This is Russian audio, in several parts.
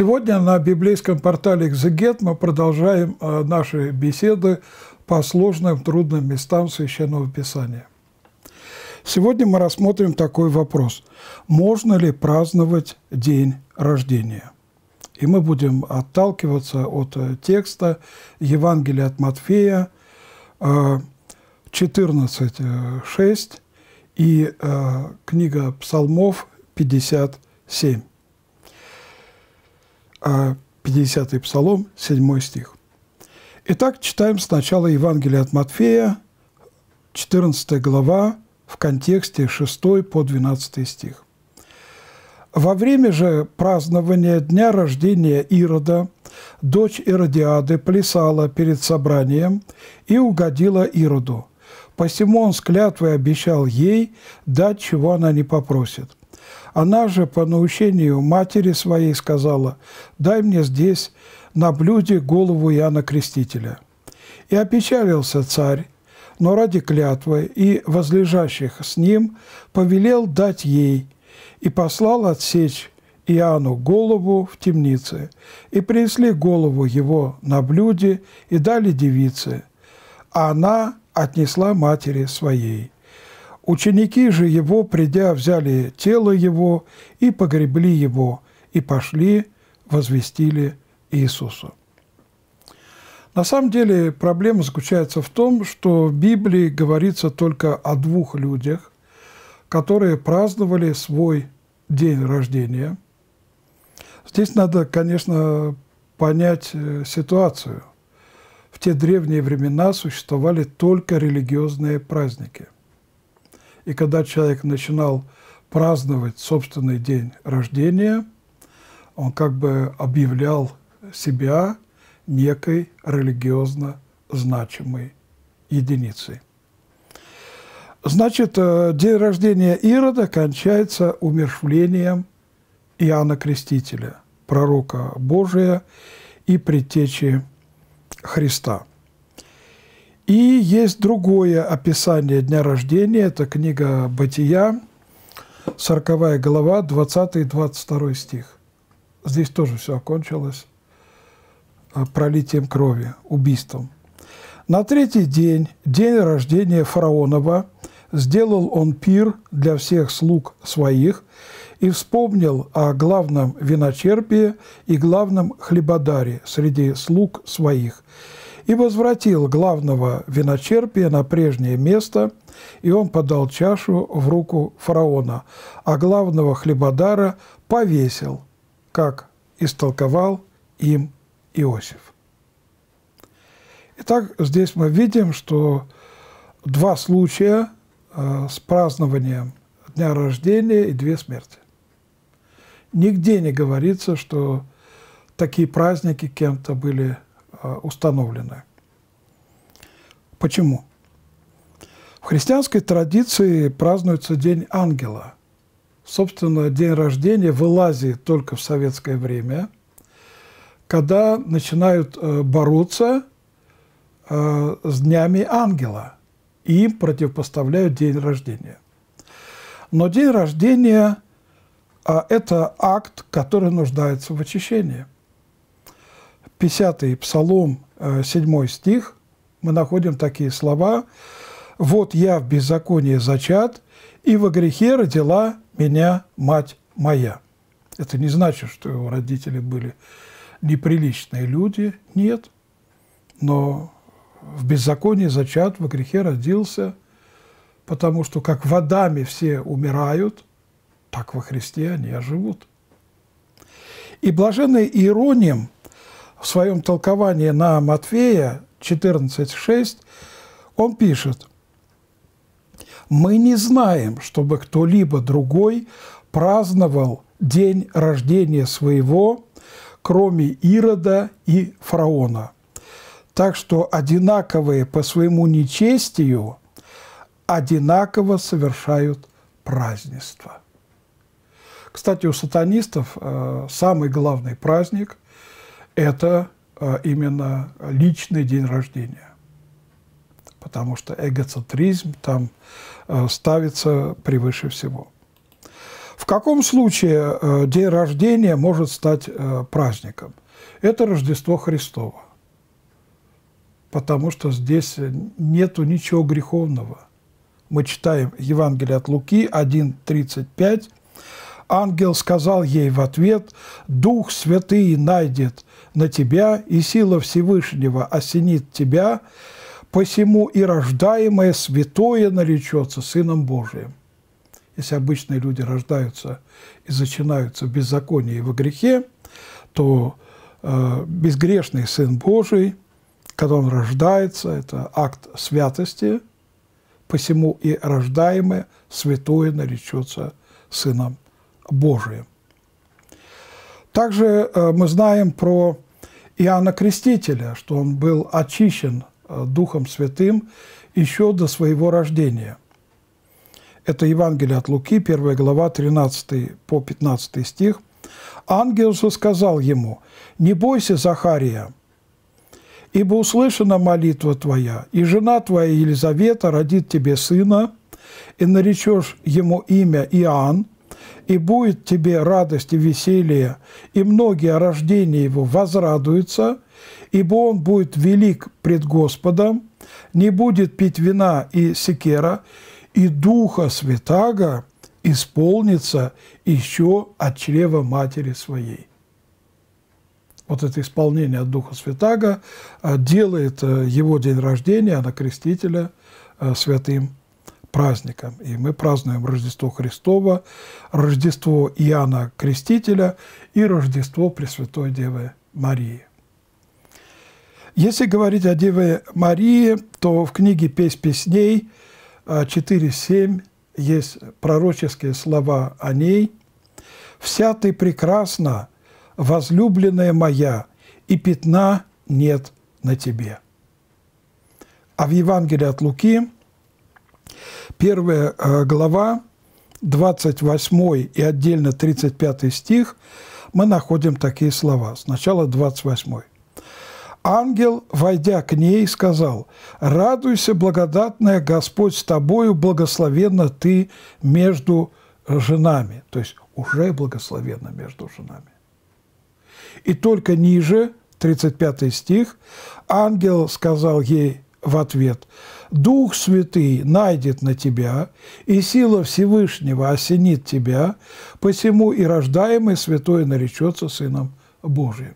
Сегодня на библейском портале «Экзегет» мы продолжаем э, наши беседы по сложным, трудным местам Священного Писания. Сегодня мы рассмотрим такой вопрос. Можно ли праздновать день рождения? И мы будем отталкиваться от э, текста Евангелия от Матфея 14.6 и книга Псалмов 57. 50-й а Псалом, 7 стих. Итак, читаем сначала Евангелие от Матфея, 14 глава, в контексте 6 по 12 стих. Во время же празднования дня рождения Ирода дочь Иродиады плясала перед собранием и угодила Ироду. Посему он с клятвой обещал ей дать, чего она не попросит. Она же по наущению матери своей сказала, «Дай мне здесь на блюде голову Иоанна Крестителя». И опечалился царь, но ради клятвы и возлежащих с ним повелел дать ей и послал отсечь Иоанну голову в темнице, и принесли голову его на блюде и дали девице, а она отнесла матери своей. Ученики же его, придя, взяли тело его и погребли его, и пошли, возвестили Иисусу. На самом деле проблема заключается в том, что в Библии говорится только о двух людях, которые праздновали свой день рождения. Здесь надо, конечно, понять э, ситуацию. В те древние времена существовали только религиозные праздники – и когда человек начинал праздновать собственный день рождения, он как бы объявлял себя некой религиозно значимой единицей. Значит, э, день рождения Ирода кончается умершвлением Иоанна Крестителя, пророка Божия и предтечи Христа – и есть другое описание дня рождения, это книга «Бытия», 40 глава, 20-22 стих. Здесь тоже все окончилось э, пролитием крови, убийством. На третий день, день рождения фараонова, сделал он пир для всех слуг своих и вспомнил о главном виночерпии и главном хлебодаре среди слуг своих – и возвратил главного виночерпия на прежнее место, и он подал чашу в руку фараона, а главного хлебодара повесил, как истолковал им Иосиф. Итак, здесь мы видим, что два случая э, с празднованием дня рождения и две смерти. Нигде не говорится, что такие праздники кем-то были установлены. Почему? В христианской традиции празднуется День ангела. Собственно, день рождения вылазит только в советское время, когда начинают э, бороться э, с днями ангела, и им противопоставляют день рождения. Но день рождения – это акт, который нуждается в очищении – 50-й Псалом, 7 э, стих, мы находим такие слова «Вот я в беззаконии зачат, и во грехе родила меня мать моя». Это не значит, что его родители были неприличные люди, нет. Но в беззаконии зачат, во грехе родился, потому что как в Адаме все умирают, так во Христе они оживут. И блаженный Иероним – в своем толковании на Матфея 14.6 он пишет, «Мы не знаем, чтобы кто-либо другой праздновал день рождения своего, кроме Ирода и фараона. Так что одинаковые по своему нечестию одинаково совершают празднество. Кстати, у сатанистов э, самый главный праздник это а, именно личный день рождения. Потому что эгоцентризм там а, ставится превыше всего. В каком случае день рождения может стать праздником? Это Рождество Христово. Потому что здесь нету ничего греховного. Мы читаем Евангелие от Луки 1.35. Ангел сказал ей в ответ, «Дух Святый найдет на тебя, и сила Всевышнего осенит тебя, посему и рождаемое святое наречется Сыном Божиим». Если обычные люди рождаются и зачинаются в беззаконии и во грехе, то э, безгрешный Сын Божий, когда он рождается, это акт святости, посему и рождаемое святое наречется Сыном Божиим. Также э, мы знаем про Иоанна Крестителя, что он был очищен э, Духом Святым еще до своего рождения. Это Евангелие от Луки, 1 глава, 13 по 15 стих. Ангел же сказал ему, «Не бойся, Захария, ибо услышана молитва твоя, и жена твоя Елизавета родит тебе сына, и наречешь ему имя Иоанн, и будет тебе радость и веселье, и многие о рождении его возрадуются, ибо он будет велик пред Господом, не будет пить вина и секера, и Духа Святаго исполнится еще от чрева матери своей. Вот это исполнение от Духа Святаго э, делает э, его день рождения, на Крестителя, э, святым праздником. И мы празднуем Рождество Христово, Рождество Иоанна Крестителя и Рождество Пресвятой Девы Марии. Если говорить о Деве Марии, то в книге «Песнь песней» 4.7 есть пророческие слова о ней. «Вся ты прекрасна, возлюбленная моя, и пятна нет на тебе». А в Евангелии от Луки, первая э, глава, 28 и отдельно 35 стих, мы находим такие слова. Сначала 28. Ангел, войдя к ней, сказал, «Радуйся, благодатная Господь с тобою, благословенна ты между женами». То есть уже благословенна между женами. И только ниже, 35 стих, ангел сказал ей в ответ, «Дух Святый найдет на тебя, и сила Всевышнего осенит тебя, посему и рождаемый святой наречется Сыном Божиим».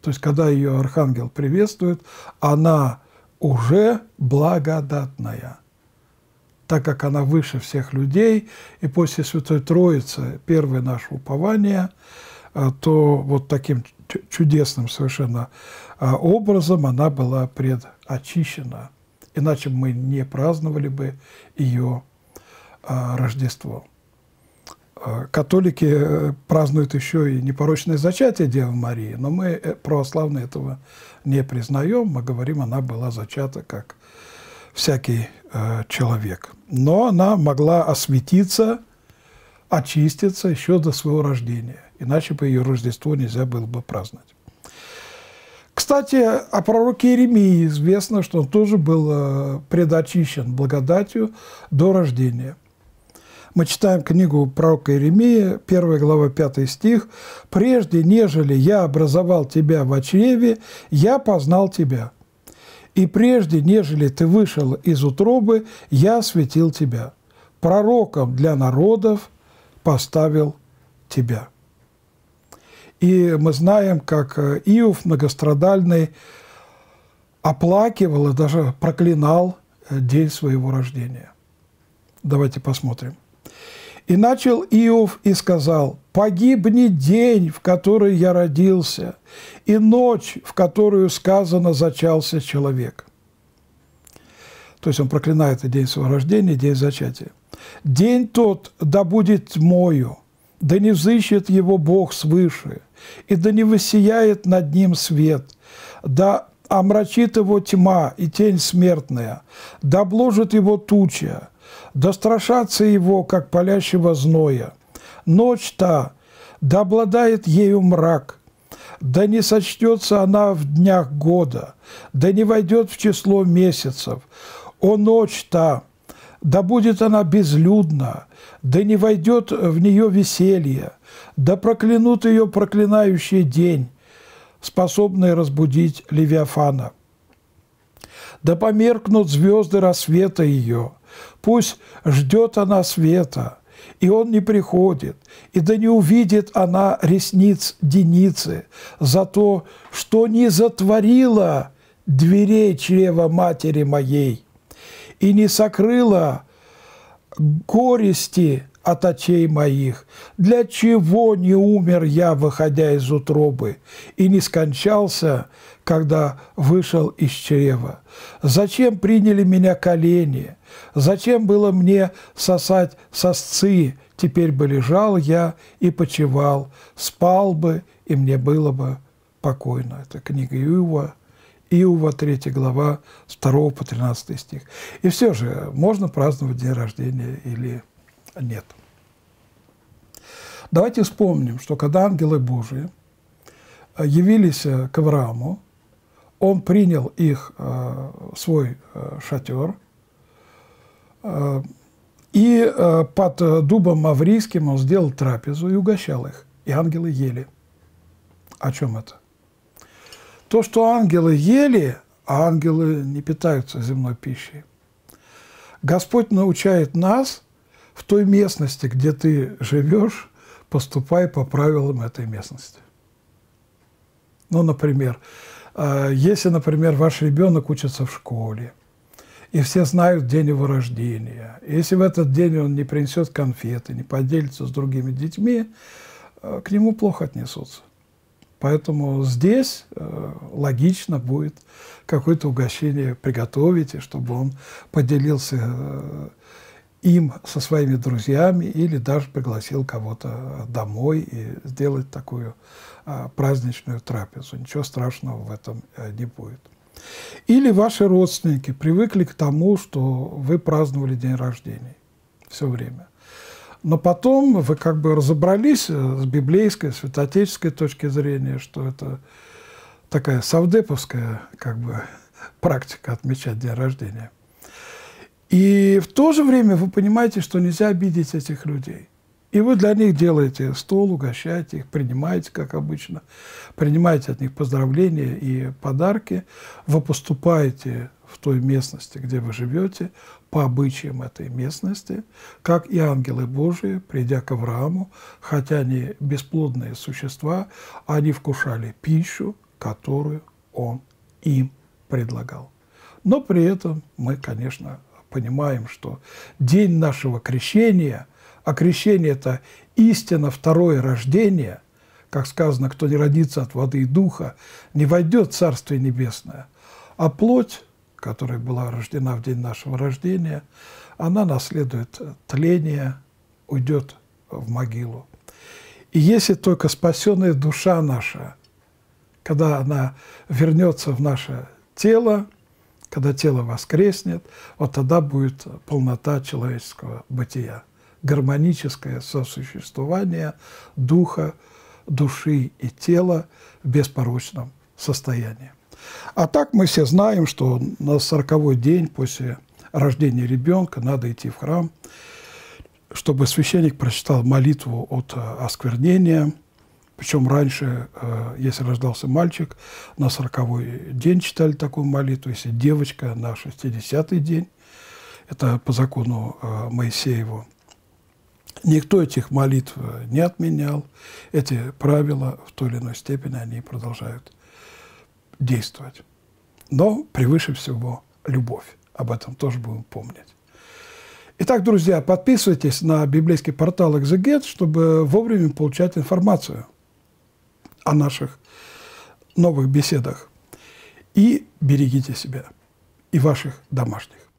То есть, когда ее архангел приветствует, она уже благодатная, так как она выше всех людей, и после Святой Троицы, первое наше упование, а, то вот таким чудесным совершенно а, образом она была предочищена. Иначе мы не праздновали бы ее а, Рождество. Э, католики э, празднуют еще и непорочное зачатие Девы Марии, но мы, э, православные, этого не признаем. Мы говорим, она была зачата как всякий э, человек. Но она могла осветиться, очиститься еще до своего рождения. Иначе бы ее Рождество нельзя было бы праздновать. Кстати, о пророке Иеремии известно, что он тоже был предочищен благодатью до рождения – мы читаем книгу пророка Иеремия, 1 глава, 5 стих. «Прежде, нежели я образовал тебя в чреве, я познал тебя. И прежде, нежели ты вышел из утробы, я осветил тебя. Пророком для народов поставил тебя». И мы знаем, как Иов многострадальный оплакивал и даже проклинал день своего рождения. Давайте посмотрим. И начал Иов и сказал, «Погибнет день, в который я родился, и ночь, в которую сказано зачался человек». То есть он проклинает этот день своего рождения, день зачатия. «День тот да будет тьмою, да не взыщет его Бог свыше, и да не воссияет над ним свет, да омрачит его тьма и тень смертная, да обложит его туча, да страшатся его, как палящего зноя. Ночь та, да обладает ею мрак, да не сочтется она в днях года, да не войдет в число месяцев. О ночь та, да будет она безлюдна, да не войдет в нее веселье, да проклянут ее проклинающий день, способный разбудить Левиафана. Да померкнут звезды рассвета ее, пусть ждет она света, и он не приходит, и да не увидит она ресниц Деницы за то, что не затворила дверей чрева матери моей и не сокрыла горести от очей моих. Для чего не умер я, выходя из утробы, и не скончался, когда вышел из чрева? Зачем приняли меня колени? Зачем было мне сосать сосцы? Теперь бы лежал я и почевал, спал бы, и мне было бы покойно. Это книга Иова, Иова, 3 глава, с 2 по 13 стих. И все же, можно праздновать день рождения или нет. Давайте вспомним, что когда ангелы Божии э, явились э, к Аврааму, он принял их э, в свой шатер, и под дубом маврийским он сделал трапезу и угощал их. И ангелы ели. О чем это? То, что ангелы ели, а ангелы не питаются земной пищей. Господь научает нас в той местности, где ты живешь, поступай по правилам этой местности. Ну, например, э, если, например, ваш ребенок учится в школе, и все знают день его рождения, если в этот день он не принесет конфеты, не поделится с другими детьми, э, к нему плохо отнесутся. Поэтому здесь э, логично будет какое-то угощение приготовить, чтобы он поделился э, им со своими друзьями или даже пригласил кого-то домой и сделать такую э, праздничную трапезу. Ничего страшного в этом э, не будет. Или ваши родственники привыкли к тому, что вы праздновали день рождения все время. Но потом вы как бы разобрались э, с библейской, святотеческой точки зрения, что это такая савдеповская как бы практика отмечать день рождения. И в то же время вы понимаете, что нельзя обидеть этих людей. И вы для них делаете стол, угощаете их, принимаете, как обычно, принимаете от них поздравления и подарки, вы поступаете в той местности, где вы живете, по обычаям этой местности, как и ангелы Божии, придя к Аврааму, хотя они бесплодные существа, они вкушали пищу, которую он им предлагал. Но при этом мы, конечно, понимаем, что день нашего крещения, а крещение – это истина второе рождение, как сказано, кто не родится от воды и духа, не войдет в Царствие Небесное, а плоть которая была рождена в день нашего рождения, она наследует тление, уйдет в могилу. И если только спасенная душа наша, когда она вернется в наше тело, когда тело воскреснет, вот тогда будет полнота человеческого бытия, гармоническое сосуществование духа, души и тела в беспорочном состоянии. А так мы все знаем, что на сороковой день после рождения ребенка надо идти в храм, чтобы священник прочитал молитву от э, осквернения. Причем раньше, э, если рождался мальчик, на сороковой день читали такую молитву, если девочка на 60-й день. Это по закону э, Моисееву. Никто этих молитв не отменял. Эти правила в той или иной степени они продолжают действовать. Но превыше всего любовь. Об этом тоже будем помнить. Итак, друзья, подписывайтесь на библейский портал «Экзегет», чтобы вовремя получать информацию о наших новых беседах. И берегите себя и ваших домашних.